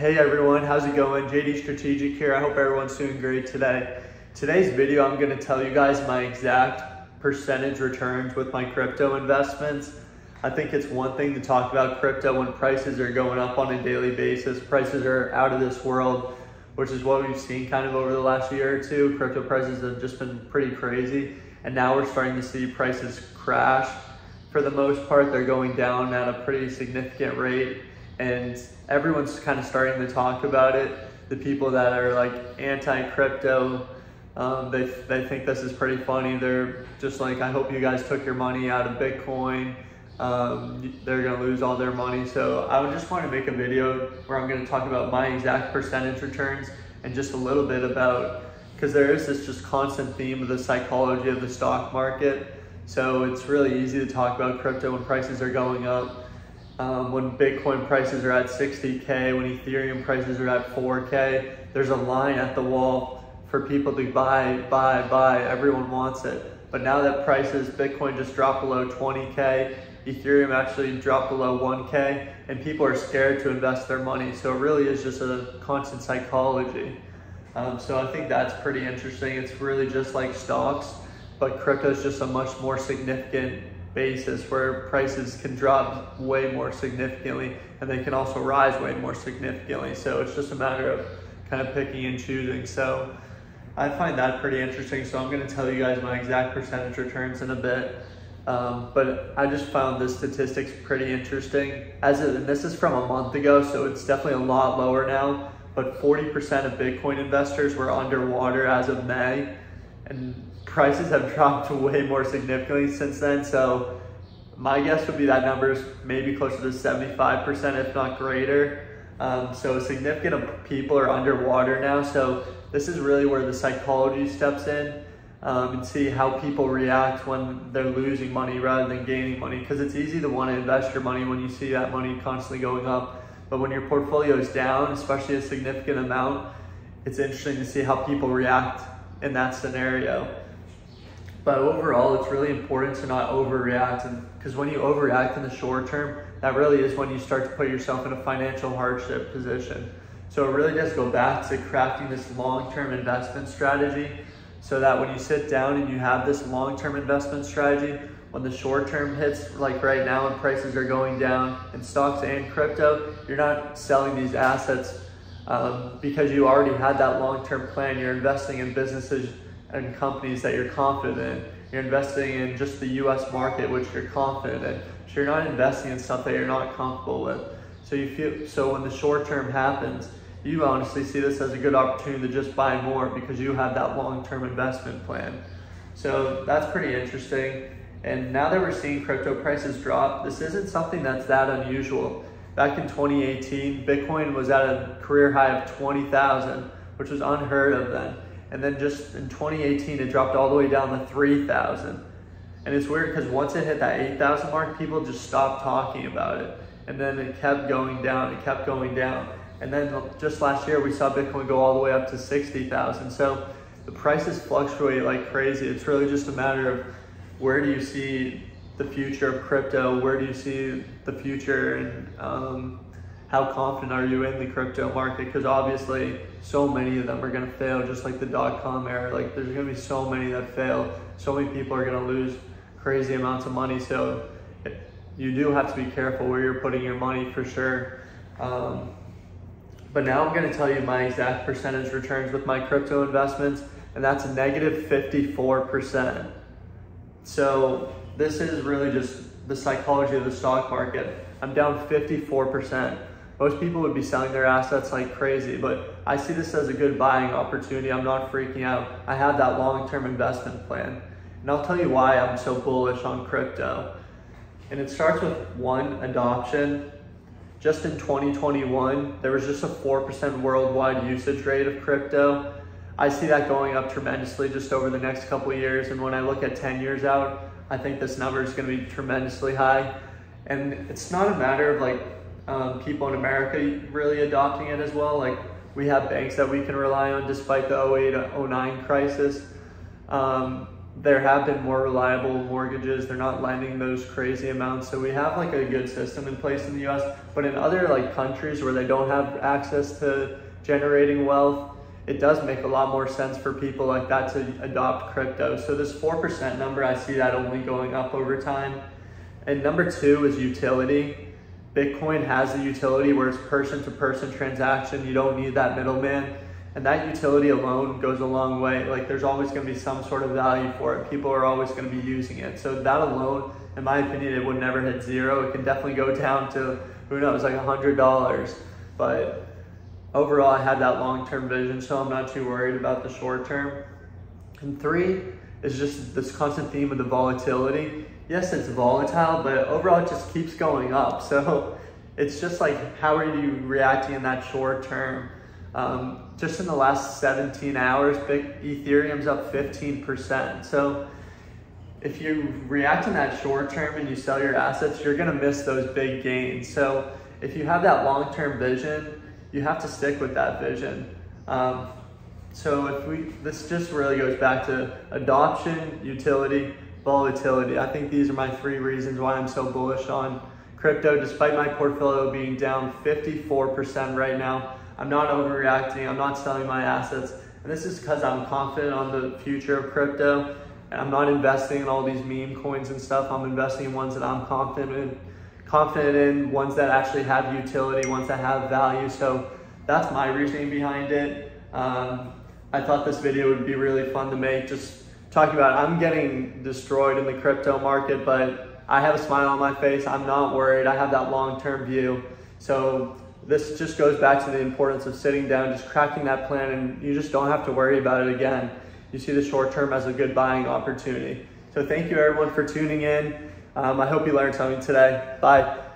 Hey everyone, how's it going? JD Strategic here. I hope everyone's doing great today. Today's video, I'm gonna tell you guys my exact percentage returns with my crypto investments. I think it's one thing to talk about crypto when prices are going up on a daily basis. Prices are out of this world, which is what we've seen kind of over the last year or two. Crypto prices have just been pretty crazy. And now we're starting to see prices crash. For the most part, they're going down at a pretty significant rate and everyone's kind of starting to talk about it. The people that are like anti-crypto, um, they, they think this is pretty funny. They're just like, I hope you guys took your money out of Bitcoin. Um, they're gonna lose all their money. So I would just want to make a video where I'm gonna talk about my exact percentage returns and just a little bit about, because there is this just constant theme of the psychology of the stock market. So it's really easy to talk about crypto when prices are going up um, when Bitcoin prices are at 60K, when Ethereum prices are at 4K, there's a line at the wall for people to buy, buy, buy. Everyone wants it. But now that prices, Bitcoin just dropped below 20K, Ethereum actually dropped below 1K, and people are scared to invest their money. So it really is just a constant psychology. Um, so I think that's pretty interesting. It's really just like stocks, but crypto is just a much more significant basis where prices can drop way more significantly and they can also rise way more significantly. So it's just a matter of kind of picking and choosing. So I find that pretty interesting. So I'm going to tell you guys my exact percentage returns in a bit. Um, but I just found this statistics pretty interesting. As and this is from a month ago, so it's definitely a lot lower now. But 40% of Bitcoin investors were underwater as of May, and prices have dropped way more significantly since then. So my guess would be that number is maybe closer to 75%, if not greater. Um, so significant people are underwater now. So this is really where the psychology steps in um, and see how people react when they're losing money rather than gaining money. Because it's easy to want to invest your money when you see that money constantly going up. But when your portfolio is down, especially a significant amount, it's interesting to see how people react in that scenario. But overall, it's really important to not overreact. Because when you overreact in the short term, that really is when you start to put yourself in a financial hardship position. So it really does go back to crafting this long-term investment strategy so that when you sit down and you have this long-term investment strategy, when the short term hits, like right now and prices are going down in stocks and crypto, you're not selling these assets um, because you already had that long-term plan. You're investing in businesses and companies that you're confident in. You're investing in just the US market, which you're confident in. So you're not investing in stuff that you're not comfortable with. So you feel so when the short term happens, you honestly see this as a good opportunity to just buy more because you have that long-term investment plan. So that's pretty interesting. And now that we're seeing crypto prices drop, this isn't something that's that unusual. Back in 2018, Bitcoin was at a career high of 20,000, which was unheard of then. And then just in 2018, it dropped all the way down to 3,000. And it's weird because once it hit that 8,000 mark, people just stopped talking about it. And then it kept going down, it kept going down. And then just last year, we saw Bitcoin go all the way up to 60,000. So the prices fluctuate like crazy. It's really just a matter of where do you see the future of crypto? Where do you see the future? And um, how confident are you in the crypto market? Because obviously, so many of them are going to fail, just like the dot com era. Like, there's to be so many that fail. So many people are going to lose crazy amounts of money. So, you do have to be careful where you're putting your money for sure. Um, but now I'm going to tell you my exact percentage returns with my crypto investments, and that's a negative 54%. So, this is really just the psychology of the stock market. I'm down 54%. Most people would be selling their assets like crazy, but I see this as a good buying opportunity. I'm not freaking out. I have that long-term investment plan. And I'll tell you why I'm so bullish on crypto. And it starts with one, adoption. Just in 2021, there was just a 4% worldwide usage rate of crypto. I see that going up tremendously just over the next couple years. And when I look at 10 years out, I think this number is gonna be tremendously high. And it's not a matter of like um, people in America really adopting it as well. Like we have banks that we can rely on despite the 08 09 crisis. Um, there have been more reliable mortgages. They're not lending those crazy amounts. So we have like a good system in place in the US. But in other like countries where they don't have access to generating wealth, it does make a lot more sense for people like that to adopt crypto. So this 4% number, I see that only going up over time. And number two is utility. Bitcoin has the utility where it's person to person transaction. You don't need that middleman. And that utility alone goes a long way. Like there's always going to be some sort of value for it. People are always going to be using it. So that alone, in my opinion, it would never hit zero. It can definitely go down to who knows, like a hundred dollars. But overall, I had that long-term vision, so I'm not too worried about the short term. And three is just this constant theme of the volatility. Yes, it's volatile, but overall it just keeps going up. So it's just like, how are you reacting in that short term? Um, just in the last 17 hours, Ethereum's up 15%. So if you react in that short term and you sell your assets, you're gonna miss those big gains. So if you have that long-term vision, you have to stick with that vision. Um, so if we, this just really goes back to adoption, utility, volatility. I think these are my three reasons why I'm so bullish on crypto, despite my portfolio being down 54% right now. I'm not overreacting. I'm not selling my assets. And this is because I'm confident on the future of crypto. And I'm not investing in all these meme coins and stuff. I'm investing in ones that I'm confident in, confident in, ones that actually have utility, ones that have value. So that's my reasoning behind it. Um, I thought this video would be really fun to make. Just talking about I'm getting destroyed in the crypto market, but I have a smile on my face. I'm not worried. I have that long-term view. So this just goes back to the importance of sitting down, just cracking that plan, and you just don't have to worry about it again. You see the short term as a good buying opportunity. So thank you everyone for tuning in. Um, I hope you learned something today. Bye.